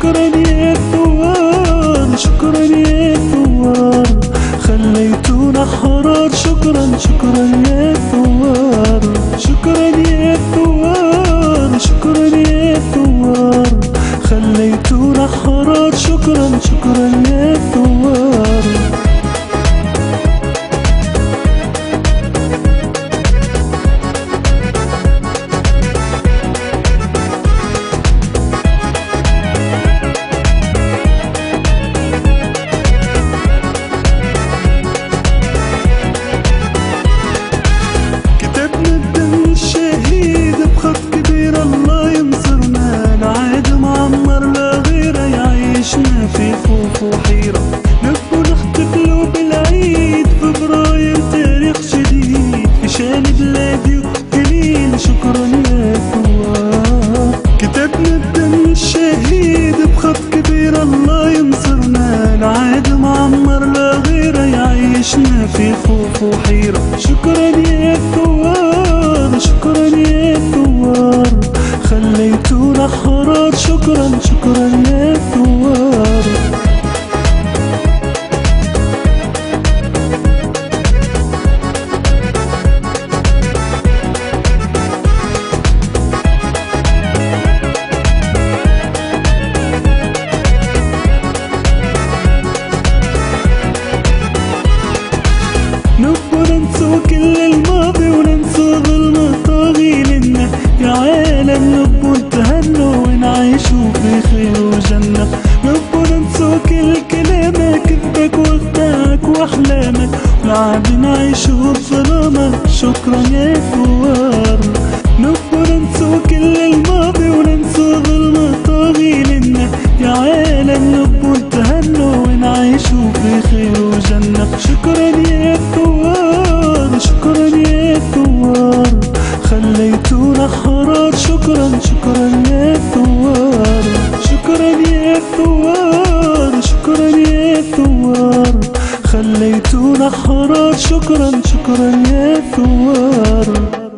شكرا يا ثوار شكرا يا ثوار خليتونا حرار شكرا شكرا يا ثوار شكرا يا ثوار شكرا يا ثوار خليتونا حرار شكرا شكرا يا ثوار خوف وحيرة نبقوا نحتفلوا بالعيد فبراير تاريخ جديد في شان بلادي وكليل شكرا يا ثوار كتبنا الدم الشهيد بخط كبير الله ينصرنا. العاد معمر لا غيره يعيشنا في خوف وحيرة. شكرا يا ثوار شكرا يا ثوار خليتونا حرار شكرا شكرا ننسوا كل الماضي وننسوا ظلم الطاغي لنا يا عالم نبغى نتهنوا ونعيشوا في خير وجنة. نبغى ننسوا كل كلامك كذبك واخداعك وأحلامك. وعاد نعيشوا بظلامك شكرا يا ثوار نبغى ننسوا كل الماضي وننسوا ظلم الطاغي لنا يا عالم نبغى شكرا يا ثوار شكرا يا ثوار شكرا يا ثوار. خليتونا حرار شكرا شكرا يا ثوار.